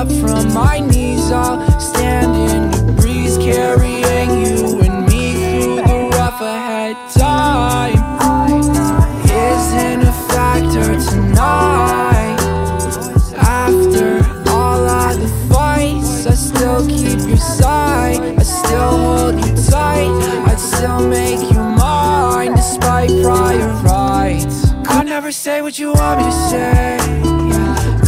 up from my knees. I'll stand in the breeze, carrying you and me through the rough ahead. Time isn't a factor tonight. After all of the fights, I still keep your side. I still hold you tight. I'd still make you mine despite prior rights. Could never say what you want me to say.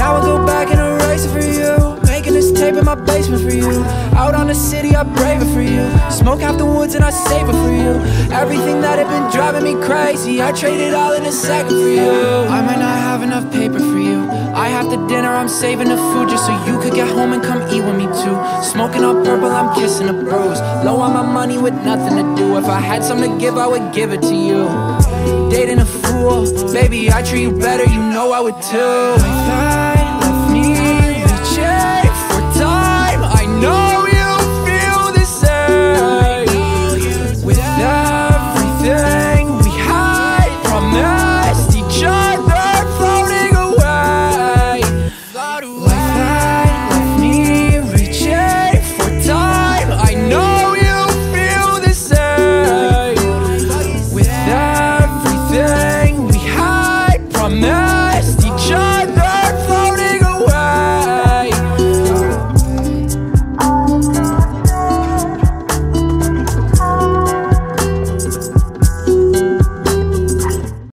Now I go back and erase it for you. Making this tape in my basement for you. Out on the city, I brave it for you. Smoke out the woods and I save it for you. Everything that had been driving me crazy, I trade it all in a second for you. I might not have enough paper for you. I have the dinner, I'm saving the food just so you could get home and come eat with me too. Smoking all purple, I'm kissing the bruise. Low on my money with nothing to do. If I had something to give, I would give it to you. Dating a fool, baby, I treat you better, you know I would too.